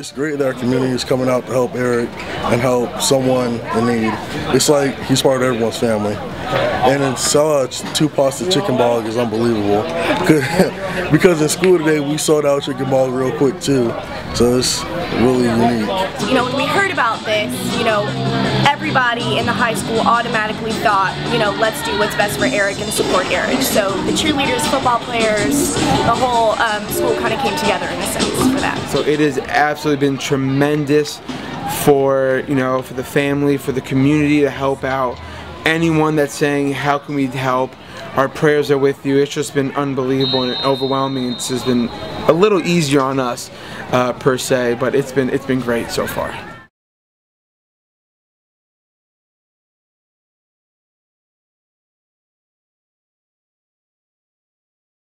it's great that our community is coming out to help Eric and help someone in need. It's like he's part of everyone's family. And it's uh, two pots of chicken bog is unbelievable. because in school today we sold out chicken bog real quick too. So it's really unique. You know, when we heard about this, you know, everybody in the high school automatically thought, you know, let's do what's best for Eric and support Eric. So the cheerleaders, football players, the whole um, school kind of came together in a sense for that. So it has absolutely been tremendous for, you know, for the family, for the community to help out anyone that's saying, how can we help? Our prayers are with you. It's just been unbelievable and overwhelming. It's just been a little easier on us uh, per se, but it's been it's been great so far.